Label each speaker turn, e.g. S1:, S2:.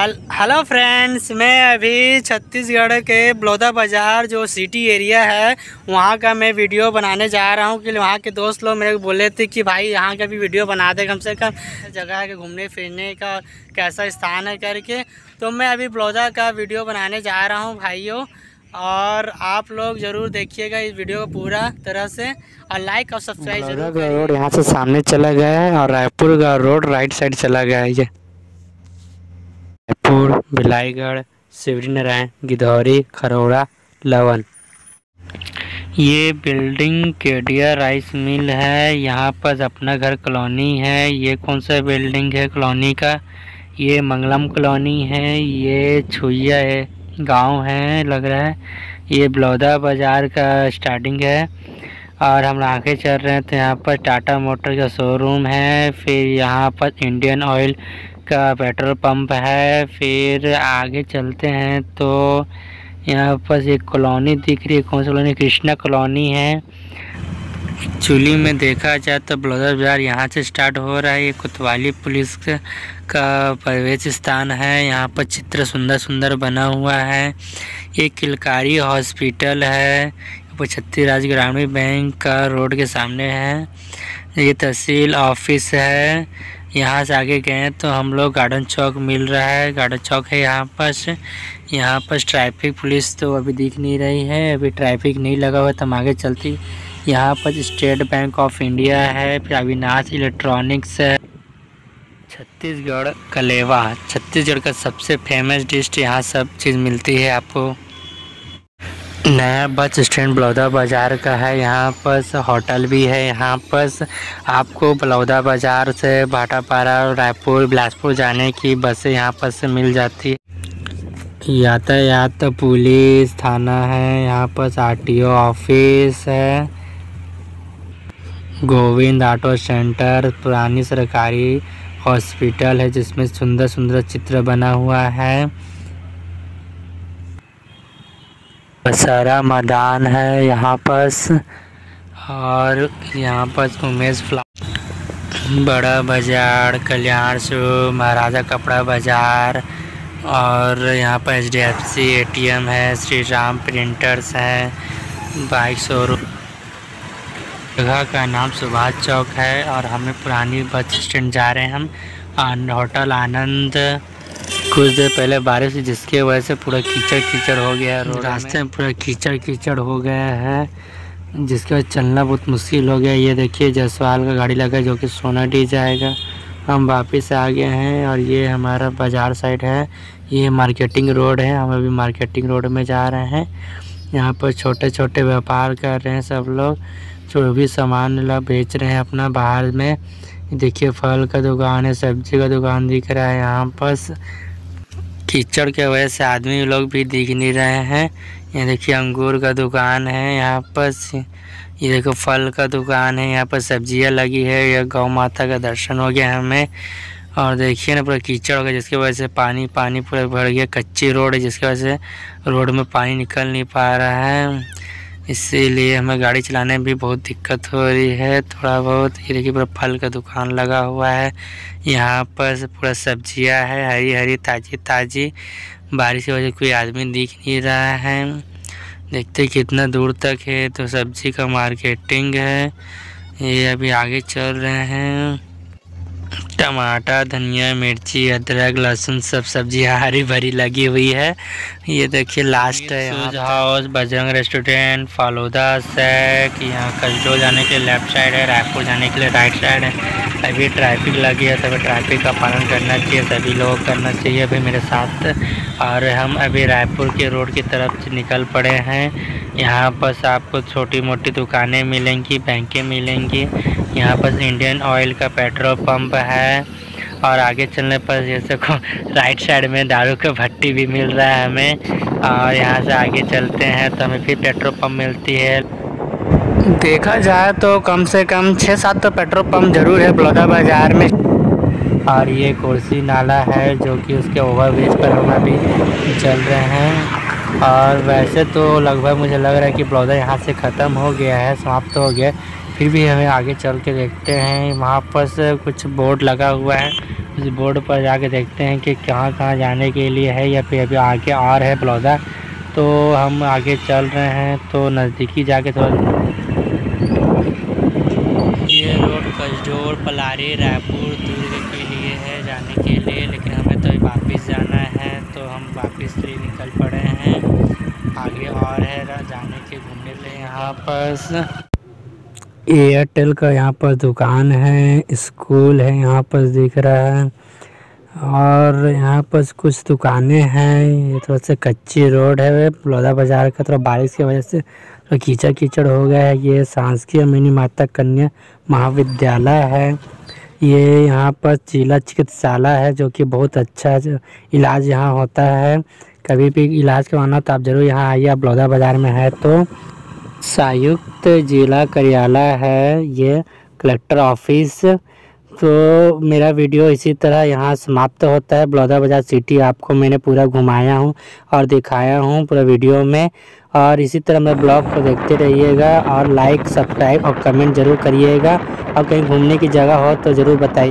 S1: हल फ्रेंड्स मैं अभी छत्तीसगढ़ के बलौदा बाज़ार जो सिटी एरिया है वहाँ का मैं वीडियो बनाने जा रहा हूँ कि वहाँ के दोस्त लोग मेरे को बोले थे कि भाई यहाँ का भी वीडियो बना दे कम से कम जगह के घूमने फिरने का कैसा स्थान है करके। तो मैं अभी बलौदा का वीडियो बनाने जा रहा हूँ भाइयों और आप लोग ज़रूर देखिएगा इस वीडियो को पूरा तरह से और लाइक और सब्सक्राइब ज़रूर
S2: रोड यहाँ से सामने चला गया है और रायपुर का रोड राइट साइड चला गया है ये। बिलाईगढ़ शिवरी नारायण गिधौरी खरौड़ा, लवन। ये बिल्डिंग केडिया राइस मिल है। यहाँ पर अपना घर कॉलोनी है। ये कौन सा बिल्डिंग है कॉलोनी का? ये मंगलम कॉलोनी है। ये छुइया है। गाँव है लग रहा है। ये बलौदा बाज़ार का स्टार्टिंग है। और हम आगे चल रहे हैं तो यहाँ पर टाटा मोटर का शोरूम है। फिर यहाँ पर इंडियन ऑयल का पेट्रोल पंप है, फिर आगे चलते हैं तो यहाँ पर एक कॉलोनी दिख रही है, कौन सी कॉलोनी? कृष्णा कॉलोनी है। चुली में देखा जाए तो बलौदा बाज़ार यहाँ से स्टार्ट हो रहा है। ये कोतवाली पुलिस का प्रवेश स्थान है। यहाँ पर चित्र सुंदर सुंदर बना हुआ है। ये किलकारी हॉस्पिटल है। छत्तीस राज्य ग्रामीण बैंक का रोड के सामने है। ये तहसील ऑफ़िस है। यहाँ से आगे गए तो हम लोग गार्डन चौक मिल रहा है। गार्डन चौक है यहाँ पास। यहाँ पर ट्रैफ़िक पुलिस तो अभी दिख नहीं रही है। अभी ट्रैफ़िक नहीं लगा हुआ तो हम आगे चलती यहाँ पर स्टेट बैंक ऑफ़ इंडिया है, फिर अविनाश इलेक्ट्रॉनिक्स है। छत्तीसगढ़ कलेवा। छत्तीसगढ़ का सबसे फ़ेमस डिश यहाँ सब चीज़ मिलती है आपको। नया बस स्टैंड बलौदा बाज़ार का है। यहाँ पर होटल भी है। यहाँ पर आपको बलौदा बाज़ार से भाटापारा रायपुर, बिलासपुर जाने की बसें यहाँ पर से मिल जाती है। यातायात पुलिस, थाना है। यहाँ पर आर ऑफ़िस है। गोविंद ऑटो सेंटर, पुरानी सरकारी हॉस्पिटल है जिसमें सुंदर सुंदर चित्र बना हुआ है। सारा मैदान है यहाँ पास और यहाँ पर उमेश फ्ला बड़ा बाज़ार, कल्याण सो महाराजा कपड़ा बाज़ार और यहाँ पर H D F C A T M है श्री राम प्रिंटर्स है बाइक शोरूम जगह का नाम सुभाष चौक है और हमें पुरानी बस स्टैंड जा रहे हैं हम होटल आनंद कुछ देर पहले बारिश हुई जिसकी वजह से पूरा कीचड़ कीचड़ हो गया है रास्ते में। पूरा कीचड़ कीचड़ हो गया है जिसके वजह चलना बहुत मुश्किल हो गया ये देखिए जसवाल का गाड़ी लगा जो कि सोना डी जाएगा। हम वापस आ गए हैं और ये हमारा बाज़ार साइड है। ये मार्केटिंग रोड है। हम अभी मार्केटिंग रोड में जा रहे हैं। यहाँ पर छोटे छोटे व्यापार कर रहे हैं सब लोग। जो भी सामान लोग बेच रहे हैं अपना बाहर में। देखिए फल का दुकान है सब्ज़ी का दुकान दिख रहा है यहाँ पर। कीचड़ के वजह से आदमी लोग भी दिख नहीं रहे हैं। ये देखिए अंगूर का दुकान है यहाँ पर। ये देखो फल का दुकान है, यहाँ पर सब्ज़ियाँ लगी है। यह गौ माता का दर्शन हो गया हमें। और देखिए ना पूरा कीचड़ हो गया, जिसकी वजह से पानी पानी पूरा भर गया। कच्ची रोड है, जिसकी वजह से रोड में पानी निकल नहीं पा रहा है। इसीलिए हमें गाड़ी चलाने में भी बहुत दिक्कत हो रही है। थोड़ा बहुत ये देखिए पूरा फल का दुकान लगा हुआ है। यहाँ पर पूरा सब्ज़ियाँ है हरी हरी ताज़ी ताज़ी बारिश की वजह से कोई आदमी दिख नहीं रहा है। देखते कितना दूर तक है। तो सब्ज़ी का मार्केटिंग है। ये अभी आगे चल रहे हैं। टमाटर धनिया मिर्ची अदरक लहसुन सब सब्ज़ियाँ हरी भरी लगी हुई है। ये देखिए लास्ट है हाउस बजरंग रेस्टोरेंट फालूदा सैक यहाँ कस्टो जाने के लिए लेफ़्ट साइड है रायपुर जाने के लिए राइट साइड है। अभी ट्रैफ़िक लगी है तभी ट्रैफ़िक का पालन करना चाहिए सभी लोग करना चाहिए अभी मेरे साथ। और हम अभी रायपुर के रोड की तरफ़ निकल पड़े हैं। यहाँ पर आपको छोटी मोटी दुकानें मिलेंगी बैंकें मिलेंगी। यहाँ पर इंडियन ऑयल का पेट्रोल पंप है। और आगे चलने पर जैसे को राइट साइड में दारू का भट्टी भी मिल रहा है हमें। और यहाँ से आगे चलते हैं तो हमें फिर पेट्रोल पंप मिलती है। देखा जाए तो कम से कम छः सात तो पेट्रोल पंप ज़रूर है बलौदा बाज़ार में। और ये कुर्सी नाला है जो कि उसके ओवरब्रिज पर हम अभी चल रहे हैं। और वैसे तो लगभग मुझे लग रहा है कि बलौदा यहाँ से ख़त्म हो गया है, समाप्त तो हो गया फिर भी हमें आगे चल के देखते हैं। वहाँ पर कुछ बोर्ड लगा हुआ है। इस बोर्ड पर जाके देखते हैं कि कहाँ कहाँ जाने के लिए है या फिर अभी आगे आ और है बलौदा। तो हम आगे चल रहे हैं तो नज़दीकी जाके थोड़ा ये रोड कसडोर पलारी, रायपुर दुर्ग के लिए है जाने के लिए, लेकिन हमें तो वापस जाना है। तो हम वापस लिए निकल पड़े हैं। आगे और है जाने के घूमने लिए यहाँ पर। एयरटेल का यहाँ पर दुकान है, स्कूल है यहाँ पर दिख रहा है और यहाँ पर कुछ दुकानें हैं। ये थोड़ा सा कच्ची रोड है बलौदा बाज़ार का थोड़ा बारिश की वजह से थोड़ा कीचड़ कीचड़ हो गया है। ये शासकीय मिनी माता कन्या महाविद्यालय है। ये यहाँ पर जिला चिकित्सालय है, जो कि बहुत अच्छा इलाज यहाँ होता है। कभी भी इलाज करवाना तो आप ज़रूर यहाँ आइए, आप बलौदा बाज़ार में है तो। संयुक्त जिला कार्यालय है, ये कलेक्टर ऑफ़िस। तो मेरा वीडियो इसी तरह यहाँ समाप्त होता है। बलौदा बाज़ार सिटी आपको मैंने पूरा घुमाया हूँ और दिखाया हूँ पूरा वीडियो में। और इसी तरह मेरे ब्लॉग को देखते रहिएगा और लाइक, सब्सक्राइब और कमेंट ज़रूर करिएगा। और कहीं घूमने की जगह हो तो ज़रूर बताइए।